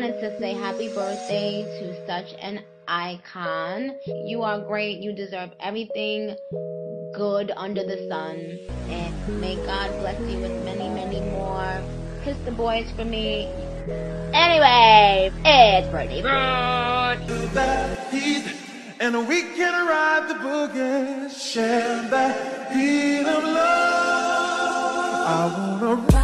wanted to say happy birthday to such an icon. You are great. You deserve everything good under the sun. And may God bless you with many, many more. Kiss the boys for me. Anyway, it's birthday And we can ride the boogie, share that heat of love. I wanna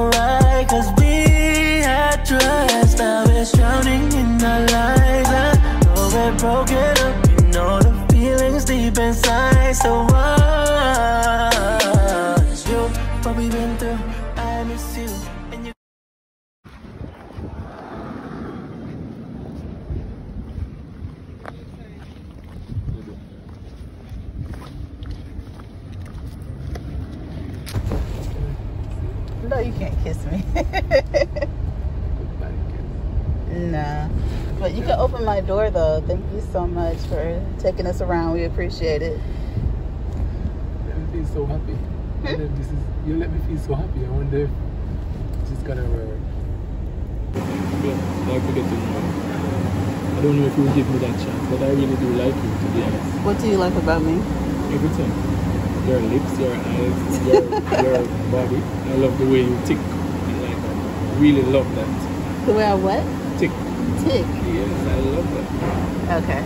had felt so right, cause we had trust. Now it's drowning in our lives. I know we're broken up, you know the feelings deep inside. So what's you? What we've been through, I miss you. And you No, you can't kiss me. nah. But you can open my door though. Thank you so much for taking us around. We appreciate it. Let me feel so happy. I wonder if this is you let me feel so happy. I wonder if this is gonna work. Yeah, I forget to know. I don't know if you will give me that chance, but I really do like you to be honest. What do you like about me? Everything. Your lips, your eyes, your your body. I love the way you tick. I like I really love that. The way I what? Tick. Tick. Yes, I love that. Okay.